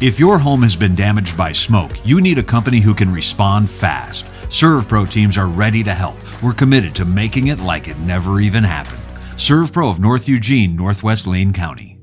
If your home has been damaged by smoke, you need a company who can respond fast. ServPro teams are ready to help. We're committed to making it like it never even happened. ServPro of North Eugene, Northwest Lane County.